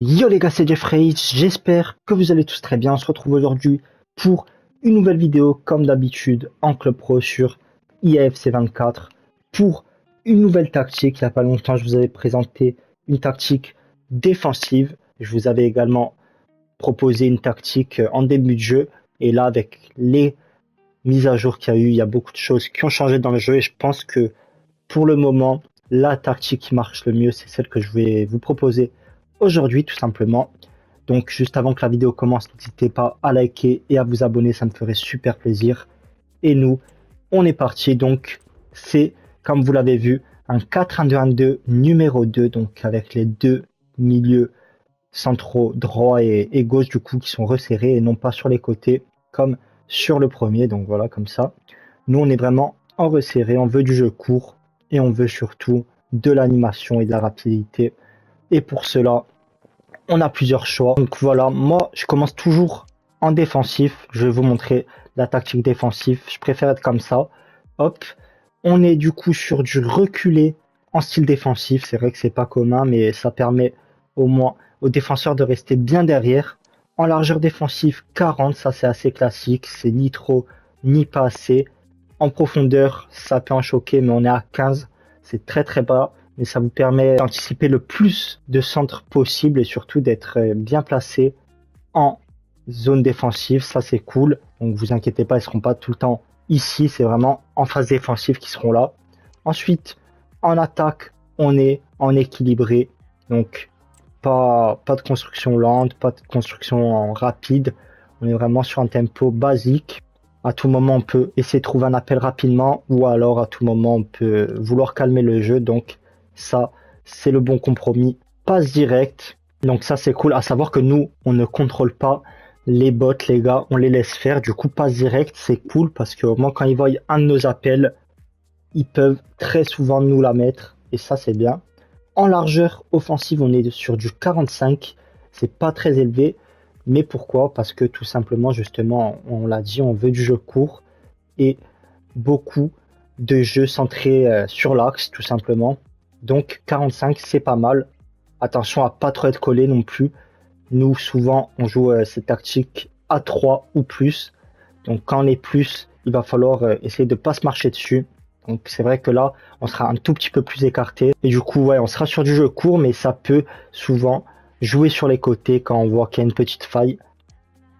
Yo les gars, c'est Jeffrey, j'espère que vous allez tous très bien. On se retrouve aujourd'hui pour une nouvelle vidéo, comme d'habitude, en Club Pro sur IAFC 24. Pour une nouvelle tactique, il n'y a pas longtemps, je vous avais présenté une tactique défensive. Je vous avais également proposé une tactique en début de jeu. Et là, avec les mises à jour qu'il y a eu, il y a beaucoup de choses qui ont changé dans le jeu. Et je pense que pour le moment, la tactique qui marche le mieux, c'est celle que je vais vous proposer aujourd'hui tout simplement. Donc juste avant que la vidéo commence, n'hésitez pas à liker et à vous abonner, ça me ferait super plaisir. Et nous, on est parti. Donc c'est, comme vous l'avez vu, un 4-1-2-1-2 numéro 2, donc avec les deux milieux centraux droit et, et, gauche du coup qui sont resserrés et non pas sur les côtés comme sur le premier. Donc voilà, comme ça. Nous, on est vraiment en resserré, on veut du jeu court et on veut surtout de l'animation et de la rapidité. Et pour cela, on a plusieurs choix. Donc voilà, moi, je commence toujours en défensif. Je vais vous montrer la tactique défensive. Je préfère être comme ça. Hop. On est du coup sur du reculé en style défensif. C'est vrai que c'est pas commun, mais ça permet au moins aux défenseurs de rester bien derrière. En largeur défensive, 40, ça c'est assez classique. C'est ni trop, ni pas assez. En profondeur, ça peut en choquer, mais on est à 15. C'est très très bas mais ça vous permet d'anticiper le plus de centres possible et surtout d'être euh, bien placé en zone défensive. Ça, c'est cool. Donc, vous inquiétez pas, ils seront pas tout le temps ici. C'est vraiment en phase défensive qu'ils seront là. Ensuite, en attaque, on est en équilibré. Donc, pas, pas de construction lente, pas de construction rapide. On est vraiment sur un tempo basique. À tout moment, on peut essayer de trouver un appel rapidement ou alors à tout moment, on peut vouloir calmer le jeu. Donc, ça, c'est le bon compromis. Passe direct. Donc ça, c'est cool. À savoir que nous, on ne contrôle pas les bots, les gars. On les laisse faire. Du coup, passe direct, c'est cool parce que au moins quand ils voient un de nos appels, ils peuvent très souvent nous la mettre. Et ça, c'est bien. En largeur offensive, on est sur du 45. C'est pas très élevé. Mais pourquoi? Parce que tout simplement, justement, on l'a dit, on veut du jeu court et beaucoup de jeux centrés euh, sur l'axe, tout simplement. Donc 45, c'est pas mal. Attention à pas trop être collé non plus. Nous, souvent, on joue euh, cette tactique à 3 ou plus. Donc quand on est plus, il va falloir euh, essayer de pas se marcher dessus. Donc c'est vrai que là, on sera un tout petit peu plus écarté. Et du coup, ouais, on sera sur du jeu court, mais ça peut souvent jouer sur les côtés quand on voit qu'il y a une petite faille.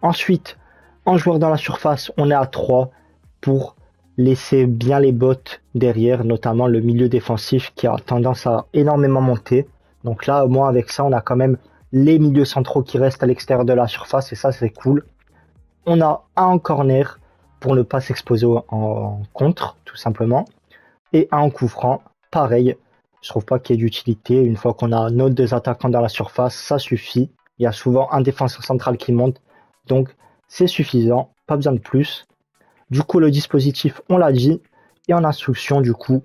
Ensuite, en joueur dans la surface, on est à 3 pour laisser bien les bottes derrière, notamment le milieu défensif qui a tendance à énormément monter. Donc là, au moins avec ça, on a quand même les milieux centraux qui restent à l'extérieur de la surface et ça, c'est cool. On a un corner pour ne pas s'exposer en contre, tout simplement. Et un coup franc, pareil. Je trouve pas qu'il y ait d'utilité. Une fois qu'on a nos deux attaquants dans la surface, ça suffit. Il y a souvent un défenseur central qui monte. Donc, c'est suffisant. Pas besoin de plus. Du coup, le dispositif, on l'a dit, et en instruction, du coup,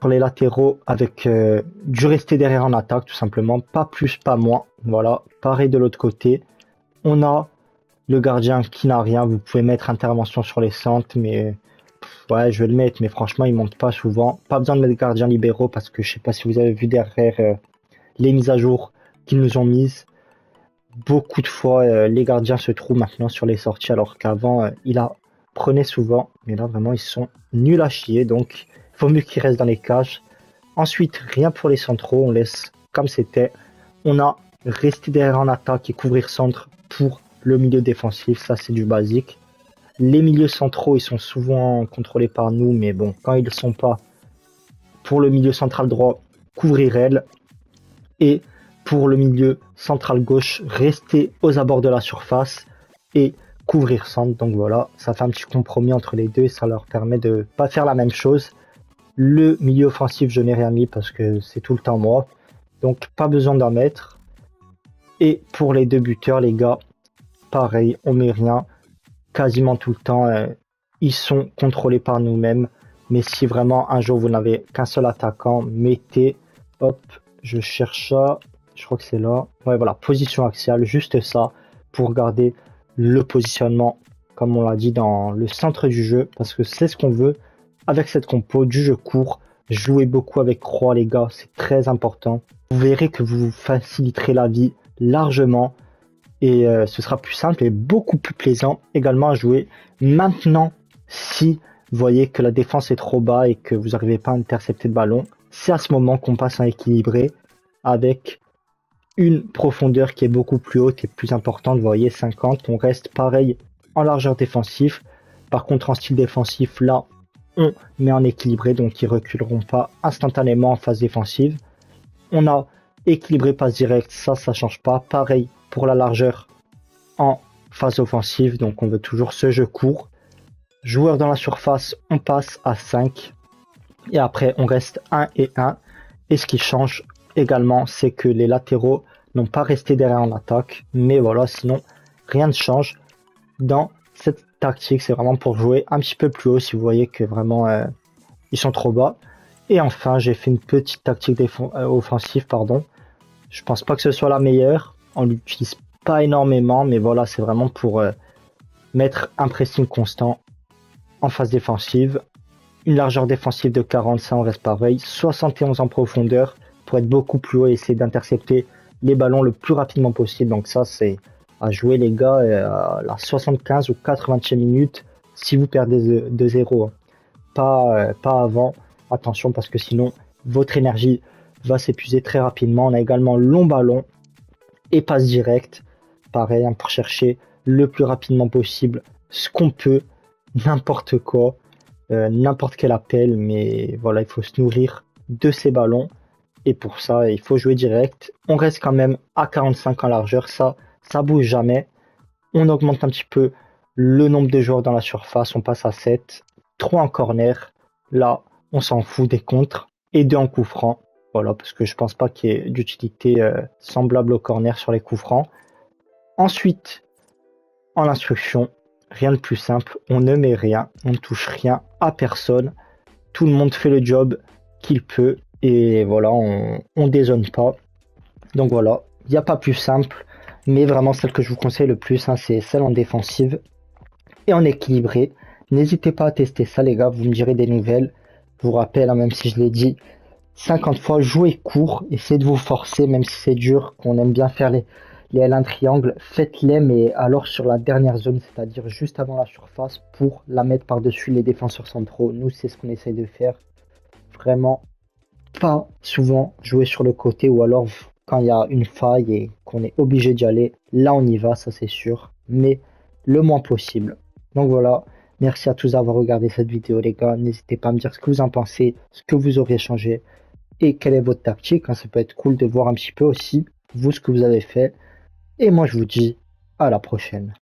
pour les latéraux, avec euh, du rester derrière en attaque, tout simplement, pas plus, pas moins. Voilà, pareil de l'autre côté. On a le gardien qui n'a rien. Vous pouvez mettre intervention sur les centres, mais ouais, je vais le mettre, mais franchement, il monte pas souvent. Pas besoin de mettre gardiens libéraux parce que je sais pas si vous avez vu derrière euh, les mises à jour qu'ils nous ont mises. Beaucoup de fois, euh, les gardiens se trouvent maintenant sur les sorties, alors qu'avant, il a prenez souvent, mais là vraiment ils sont nuls à chier, donc vaut mieux qu'ils restent dans les cages. Ensuite, rien pour les centraux, on laisse comme c'était. On a rester derrière en attaque et couvrir centre pour le milieu défensif, ça c'est du basique. Les milieux centraux, ils sont souvent contrôlés par nous, mais bon, quand ils ne sont pas, pour le milieu central droit, couvrir elle. Et pour le milieu central gauche, rester aux abords de la surface et couvrir centre. Donc voilà, ça fait un petit compromis entre les deux et ça leur permet de pas faire la même chose. Le milieu offensif, je n'ai rien mis parce que c'est tout le temps moi. Donc pas besoin d'en mettre. Et pour les deux buteurs, les gars, pareil, on met rien. Quasiment tout le temps, euh, ils sont contrôlés par nous-mêmes. Mais si vraiment un jour vous n'avez qu'un seul attaquant, mettez, hop, je cherche ça, je crois que c'est là. Ouais, voilà, position axiale, juste ça, pour garder le positionnement, comme on l'a dit, dans le centre du jeu, parce que c'est ce qu'on veut avec cette compo du jeu court. Jouez beaucoup avec croix, les gars, c'est très important. Vous verrez que vous faciliterez la vie largement et euh, ce sera plus simple et beaucoup plus plaisant également à jouer. Maintenant, si vous voyez que la défense est trop bas et que vous n'arrivez pas à intercepter le ballon, c'est à ce moment qu'on passe à équilibrer avec une profondeur qui est beaucoup plus haute et plus importante. Vous voyez, 50. On reste pareil en largeur défensif. Par contre, en style défensif, là, on met en équilibré, donc ils reculeront pas instantanément en phase défensive. On a équilibré passe direct, ça, ça change pas. Pareil pour la largeur en phase offensive, donc on veut toujours ce jeu court. Joueur dans la surface, on passe à 5. Et après, on reste 1 et 1. Et ce qui change également, c'est que les latéraux n'ont pas resté derrière en attaque. Mais voilà, sinon, rien ne change dans cette tactique. C'est vraiment pour jouer un petit peu plus haut si vous voyez que vraiment euh, ils sont trop bas. Et enfin, j'ai fait une petite tactique euh, offensive, pardon. Je pense pas que ce soit la meilleure. On l'utilise pas énormément, mais voilà, c'est vraiment pour euh, mettre un pressing constant en phase défensive. Une largeur défensive de 40, ça on reste pareil. 71 en profondeur être beaucoup plus haut et essayer d'intercepter les ballons le plus rapidement possible. Donc ça, c'est à jouer les gars à la 75 ou 80e minute si vous perdez de 0. Hein. Pas, euh, pas avant. Attention parce que sinon votre énergie va s'épuiser très rapidement. On a également long ballon et passe directe. Pareil hein, pour chercher le plus rapidement possible ce qu'on peut, n'importe quoi, euh, n'importe quel appel. Mais voilà, il faut se nourrir de ces ballons. Et pour ça, il faut jouer direct. On reste quand même à 45 en largeur. Ça, ça bouge jamais. On augmente un petit peu le nombre de joueurs dans la surface. On passe à 7. 3 en corner. Là, on s'en fout des contres. Et 2 en coup franc. Voilà, parce que je pense pas qu'il y ait d'utilité euh, semblable au corner sur les coups francs. Ensuite, en instruction, rien de plus simple. On ne met rien. On ne touche rien à personne. Tout le monde fait le job qu'il peut et voilà, on, on dézone pas. Donc voilà, il n'y a pas plus simple, mais vraiment celle que je vous conseille le plus, hein, c'est celle en défensive et en équilibré. N'hésitez pas à tester ça les gars, vous me direz des nouvelles. Je vous rappelle, hein, même si je l'ai dit 50 fois, jouez court, essayez de vous forcer, même si c'est dur, qu'on aime bien faire les, les L1 triangles, faites-les, mais alors sur la dernière zone, c'est-à-dire juste avant la surface, pour la mettre par-dessus les défenseurs centraux. Nous, c'est ce qu'on essaye de faire. Vraiment, pas souvent jouer sur le côté ou alors quand il y a une faille et qu'on est obligé d'y aller, là on y va, ça c'est sûr, mais le moins possible. Donc voilà, merci à tous d'avoir regardé cette vidéo les gars, n'hésitez pas à me dire ce que vous en pensez, ce que vous auriez changé et quelle est votre tactique, hein. ça peut être cool de voir un petit peu aussi vous ce que vous avez fait. Et moi je vous dis à la prochaine.